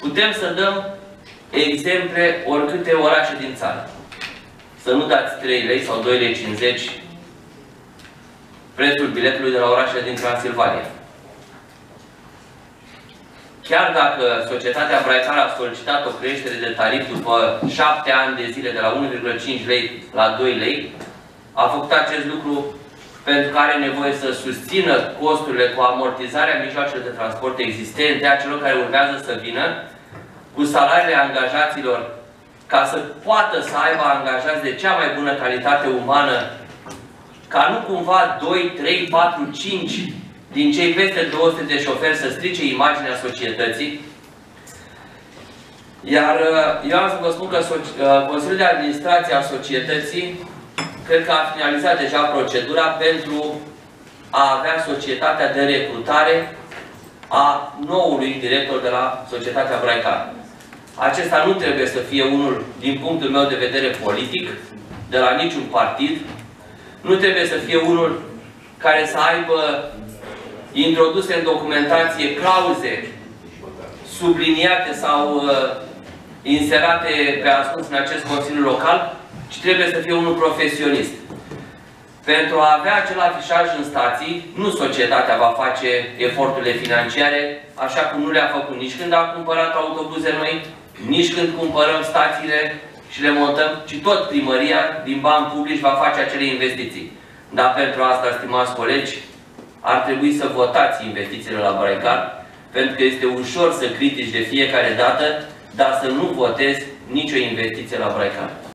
Putem să dăm exemple oricâte orașe din țară. Să nu dați 3 lei sau 2 lei 50 prețul biletului de la orașele din Transilvania. Chiar dacă societatea Braicar a solicitat o creștere de tarif după 7 ani de zile de la 1,5 lei la 2 lei, a făcut acest lucru pentru că are nevoie să susțină costurile cu amortizarea mijloacelor de transport existente a celor care urmează să vină, cu salariile angajaților, ca să poată să aibă angajați de cea mai bună calitate umană, ca nu cumva 2, 3, 4, 5 din cei peste 200 de șoferi să strice imaginea societății. Iar uh, eu am să vă spun că uh, Consiliul de Administrație a societății cred că a finalizat deja procedura pentru a avea societatea de recrutare a noului director de la Societatea Braicar. Acesta nu trebuie să fie unul, din punctul meu de vedere politic, de la niciun partid, nu trebuie să fie unul care să aibă introduse în documentație clauze subliniate sau uh, inserate pe ascuns în acest Consiliu Local, ci trebuie să fie unul profesionist. Pentru a avea acel afișaj în stații, nu societatea va face eforturile financiare, așa cum nu le-a făcut nici când a cumpărat autobuze noi, nici când cumpărăm stațiile și le montăm, ci tot primăria, din bani publici, va face acele investiții. Dar pentru asta, stimați colegi, ar trebui să votați investițiile la Braicar, pentru că este ușor să critici de fiecare dată, dar să nu votezi nicio investiție la Braicar.